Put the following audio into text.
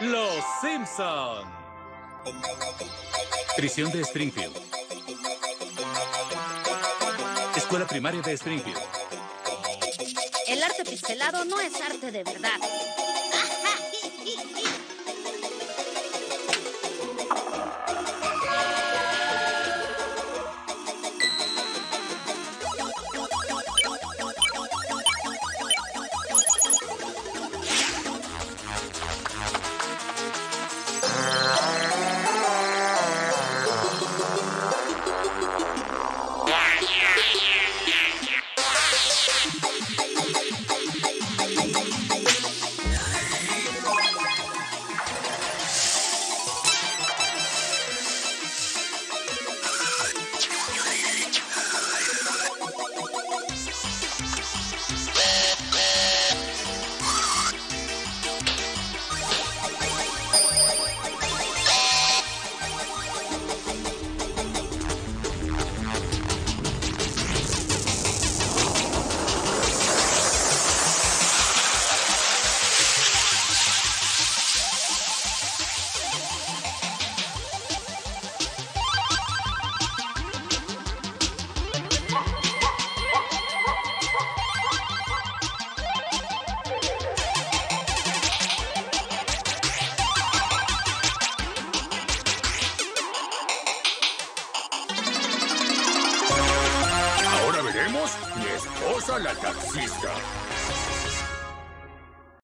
Los Simpson. Prisión de Springfield. Escuela primaria de Springfield. El arte pixelado no es arte de verdad. Veremos mi esposa la taxista.